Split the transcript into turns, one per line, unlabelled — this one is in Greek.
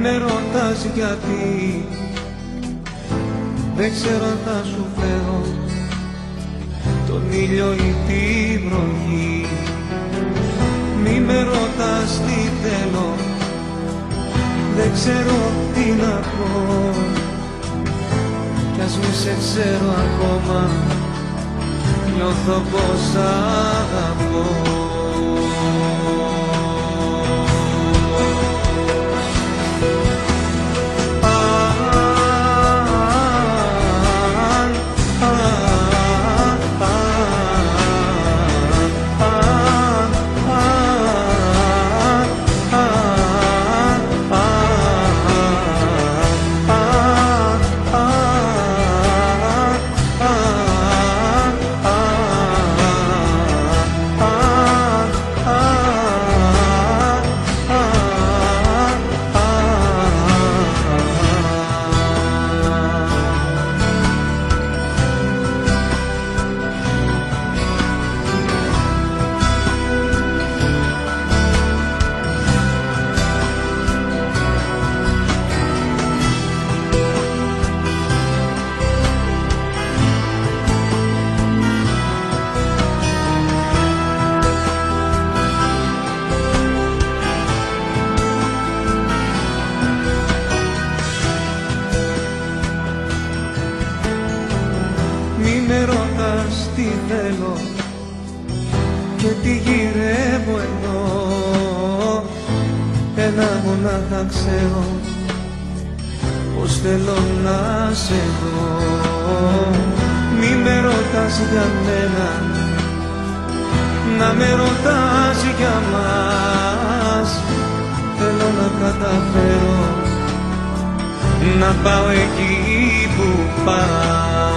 με ρωτάς γιατί. Δεν ξέρω αν θα σου φέρω τον ήλιο ή τη βροχή. Μη με ρωτάς τι θέλω. Δεν ξέρω τι να πω. Κι ας μη σε ξέρω ακόμα. Νιώθω πως αγαπώ θέλω και τι γυρεύω εδώ. Ένα μονάχα ξέρω πως θέλω να σε δω. Μη με ρωτάς για μένα να με ρωτάς για μας. Θέλω να καταφέρω να πάω εκεί που πας